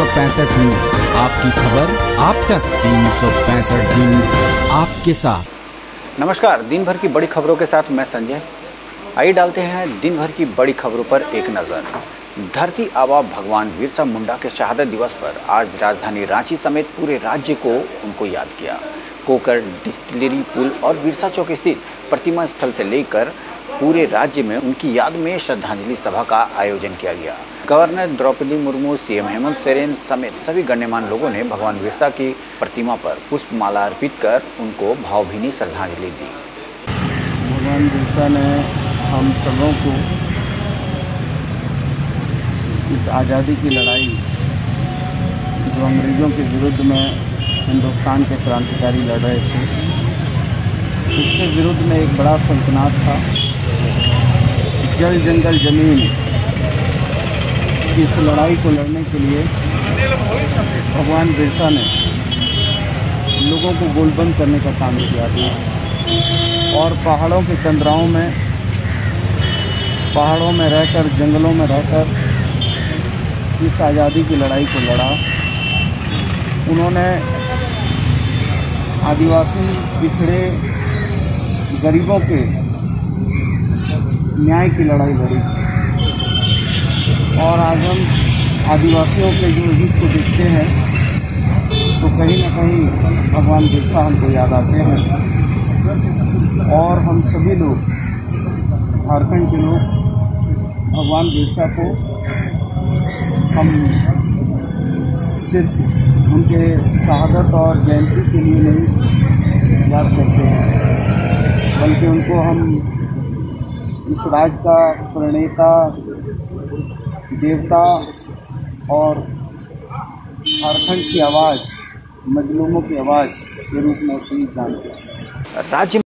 News आपकी खबर आप तक तीन दिन आपके साथ। नमस्कार दिन भर की बड़ी खबरों के साथ मैं संजय। आइए डालते हैं दिन भर की बड़ी खबरों पर एक नज़र। धरती आबा भगवान बिरसा मुंडा के शहादत दिवस पर आज राजधानी रांची समेत पूरे राज्य को उनको याद किया। कोकर डिस्टिलरी पुल और बिरसा चौक स्थित प्रतिमा स्थल से लेकर पूरे राज्य में उनकी याद में श्रद्धांजलि सभा का आयोजन किया गया। गवर्नर द्रौपदी मुर्मू, सीएम हेमंत सोरेन समेत सभी गण्यमान लोगों ने भगवान बिरसा की प्रतिमा पर पुष्प माला अर्पित कर उनको भावभीनी श्रद्धांजलि दी। भगवान बिरसा ने हम सबों को इस आज़ादी की लड़ाई जो अंग्रेज़ों के विरुद्ध में हिंदुस्तान के क्रांतिकारी लड़ रहे थे, इसके विरुद्ध में एक बड़ा सल्तनात था। जल जंगल ज़मीन। इस लड़ाई को लड़ने के लिए भगवान बिरसा ने लोगों को गोलबंद करने का काम किया था। और पहाड़ों के कंदराओं में, पहाड़ों में रहकर, जंगलों में रहकर इस आज़ादी की लड़ाई को लड़ा। उन्होंने आदिवासी, पिछड़े, गरीबों के न्याय की लड़ाई लड़ी। और आज हम आदिवासियों के जो हित को देखते हैं तो कहीं ना कहीं भगवान बिरसा हमको याद आते हैं। और हम सभी लोग, झारखंड के लोग, भगवान बिरसा को हम सिर्फ़ उनके शहादत और जयंती के लिए नहीं याद करते हैं, बल्कि उनको हम इस राज्य का प्रणेता, देवता और झारखंड की आवाज़, मजलूमों की आवाज़ के रूप में उसे जानते हैं। राज्य